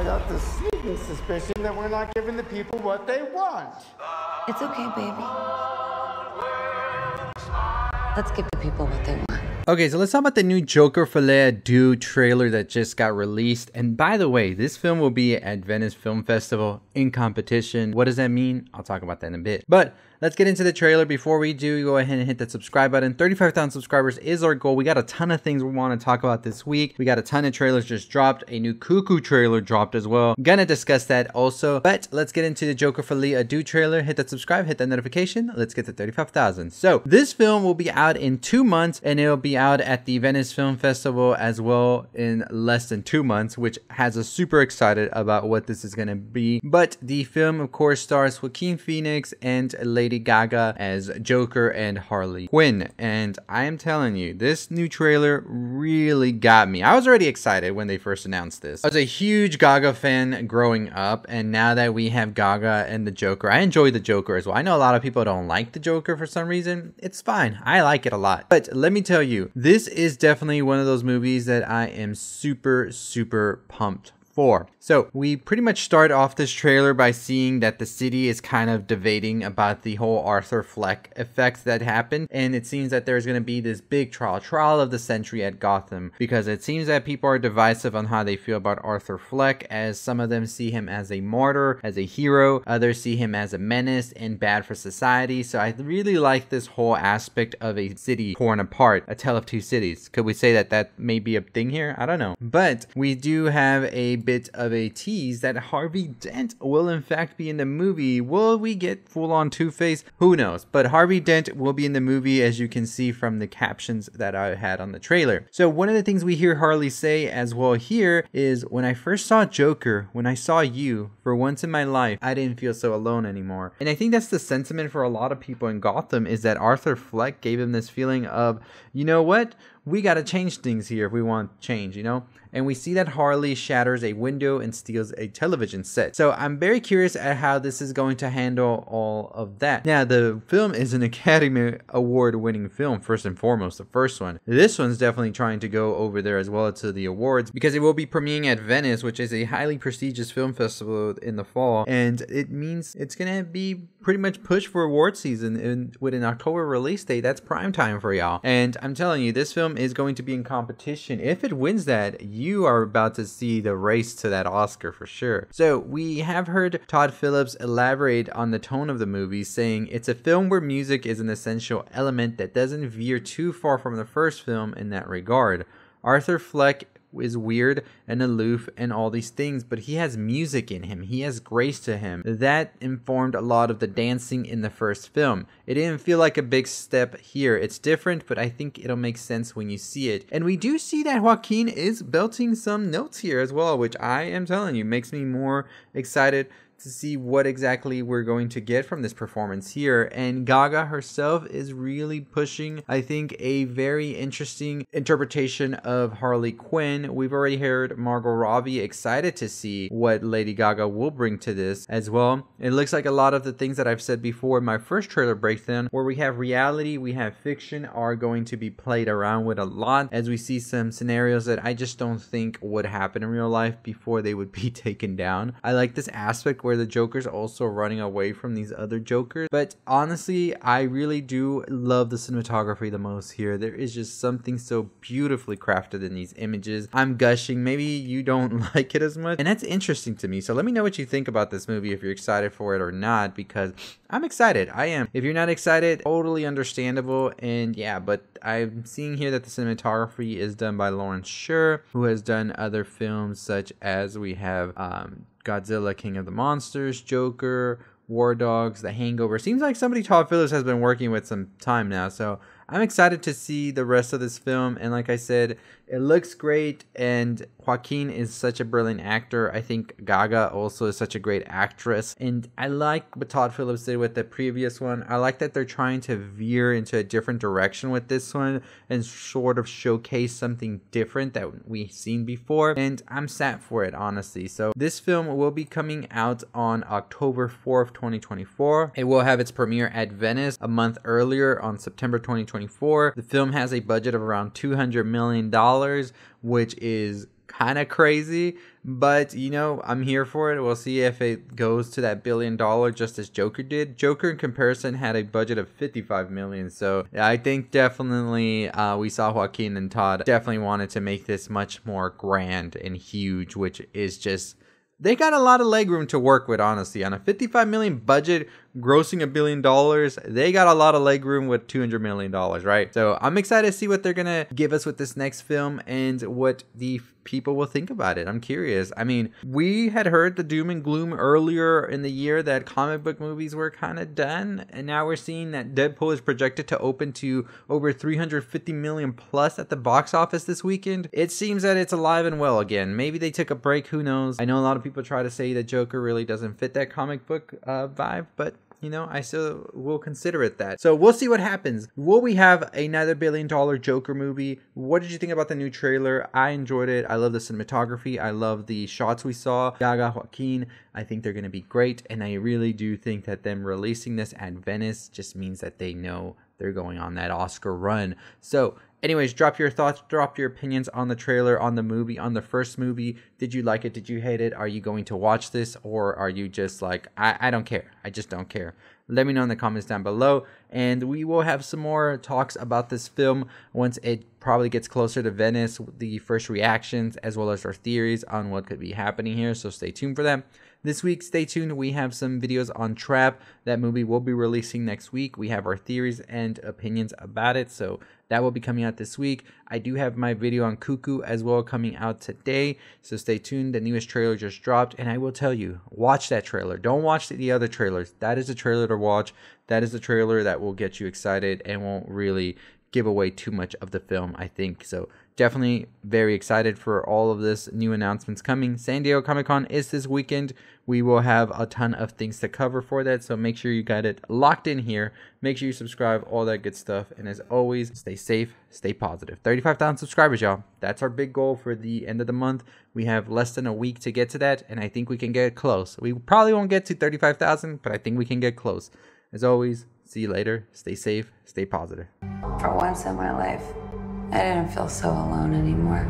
I got the sneaking suspicion that we're not giving the people what they want. It's okay, baby. Let's give the people what they want. Okay, so let's talk about the new Joker Folie à Deux trailer that just got released. And by the way, this film will be at Venice Film Festival in competition. What does that mean? I'll talk about that in a bit. But let's get into the trailer. Before we do, go ahead and hit that subscribe button. 35,000 subscribers is our goal. We got a ton of things we want to talk about this week. We got a ton of trailers just dropped. A new Cuckoo trailer dropped as well. Gonna discuss that also. But let's get into the Joker Folie à Deux trailer. Hit that subscribe, hit that notification. Let's get to 35,000. So this film will be out in two months and it'll be out at the Venice Film Festival as well in less than two months, which has us super excited about what this is gonna be. But the film, of course, stars Joaquin Phoenix and Lady Gaga as Joker and Harley Quinn. And I am telling you, this new trailer really got me. I was already excited when they first announced this. I was a huge Gaga fan growing up, and now that we have Gaga and the Joker, I enjoy the Joker as well. I know a lot of people don't like the Joker for some reason. It's fine. I like it a lot. But let me tell you, this is definitely one of those movies that I am super, super pumped for. So we pretty much start off this trailer by seeing that the city is kind of debating about the whole Arthur Fleck effects that happened. And it seems that there's going to be this big trial, trial of the century at Gotham, because it seems that people are divisive on how they feel about Arthur Fleck, as some of them see him as a martyr, as a hero, others see him as a menace and bad for society. So I really like this whole aspect of a city torn apart, a tale of two cities. Could we say that that may be a thing here? I don't know. But we do have a bit of a tease that Harvey Dent will in fact be in the movie. Will we get full on Two Face? Who knows? But Harvey Dent will be in the movie as you can see from the captions that I had on the trailer. So one of the things we hear Harley say as well here is when I first saw Joker, when I saw you, for once in my life, I didn't feel so alone anymore. And I think that's the sentiment for a lot of people in Gotham is that Arthur Fleck gave him this feeling of, you know what? We got to change things here if we want change, you know? And we see that Harley shatters a window and steals a television set. So I'm very curious at how this is going to handle all of that. Now, the film is an Academy Award winning film, first and foremost, the first one. This one's definitely trying to go over there as well to the awards because it will be premiering at Venice, which is a highly prestigious film festival in the fall. And it means it's going to be pretty much push for award season and with an October release date. That's prime time for y'all. And I'm telling you, this film is going to be in competition. If it wins that, you are about to see the race to that Oscar for sure. So we have heard Todd Phillips elaborate on the tone of the movie, saying it's a film where music is an essential element that doesn't veer too far from the first film in that regard. Arthur Fleck is weird and aloof and all these things, but he has music in him. He has grace to him. That informed a lot of the dancing in the first film. It didn't feel like a big step here. It's different, but I think it'll make sense when you see it. And we do see that Joaquin is belting some notes here as well, which I am telling you makes me more excited to see what exactly we're going to get from this performance here. And Gaga herself is really pushing, I think, a very interesting interpretation of Harley Quinn. We've already heard Margot Robbie excited to see what Lady Gaga will bring to this as well. It looks like a lot of the things that I've said before in my first trailer breakdown, where we have reality, we have fiction, are going to be played around with a lot as we see some scenarios that I just don't think would happen in real life before they would be taken down. I like this aspect where the Joker's also running away from these other Jokers. But honestly, I really do love the cinematography the most here. There is just something so beautifully crafted in these images. I'm gushing. Maybe you don't like it as much. And that's interesting to me. So let me know what you think about this movie if you're excited for it or not because I'm excited. I am. If you're not excited, totally understandable. And yeah, but I'm seeing here that the cinematography is done by Lawrence Sher, who has done other films such as we have um, Godzilla King of the Monsters, Joker, War Dogs, The Hangover. Seems like somebody Todd Phillips has been working with some time now. So I'm excited to see the rest of this film. And like I said, it looks great. And Joaquin is such a brilliant actor. I think Gaga also is such a great actress. And I like what Todd Phillips did with the previous one. I like that they're trying to veer into a different direction with this one and sort of showcase something different that we've seen before. And I'm sad for it, honestly. So this film will be coming out on October 4th, 2024. It will have its premiere at Venice a month earlier on September 2024. The film has a budget of around $200 million, which is kind of crazy, but you know, I'm here for it. We'll see if it goes to that billion dollar just as Joker did. Joker in comparison had a budget of 55 million, so I think definitely uh, we saw Joaquin and Todd definitely wanted to make this much more grand and huge, which is just they got a lot of legroom to work with, honestly. On a 55 million budget, grossing a billion dollars, they got a lot of legroom with 200 million dollars, right? So I'm excited to see what they're gonna give us with this next film and what the people will think about it. I'm curious. I mean, we had heard the doom and gloom earlier in the year that comic book movies were kind of done, and now we're seeing that Deadpool is projected to open to over 350 million plus at the box office this weekend. It seems that it's alive and well again. Maybe they took a break, who knows? I know a lot of people try to say that Joker really doesn't fit that comic book uh, vibe, but you know, I still will consider it that. So we'll see what happens. Will we have another billion dollar Joker movie? What did you think about the new trailer? I enjoyed it. I love the cinematography. I love the shots we saw. Gaga, Joaquin, I think they're going to be great. And I really do think that them releasing this at Venice just means that they know they're going on that Oscar run. So Anyways, drop your thoughts, drop your opinions on the trailer, on the movie, on the first movie. Did you like it? Did you hate it? Are you going to watch this? Or are you just like, I, I don't care. I just don't care. Let me know in the comments down below. And we will have some more talks about this film once it probably gets closer to Venice, the first reactions, as well as our theories on what could be happening here. So stay tuned for that. This week, stay tuned. We have some videos on Trap. That movie will be releasing next week. We have our theories and opinions about it. So that will be coming out this week. I do have my video on Cuckoo as well coming out today. So stay tuned. The newest trailer just dropped. And I will tell you, watch that trailer. Don't watch the other trailers. That is a trailer to watch. That is a trailer that will get you excited and won't really give away too much of the film, I think. So definitely very excited for all of this new announcements coming. San Diego Comic Con is this weekend. We will have a ton of things to cover for that. So make sure you got it locked in here. Make sure you subscribe, all that good stuff. And as always, stay safe, stay positive. 35,000 subscribers, y'all. That's our big goal for the end of the month. We have less than a week to get to that. And I think we can get close. We probably won't get to 35,000, but I think we can get close. As always, see you later. Stay safe, stay positive. For once in my life, I didn't feel so alone anymore.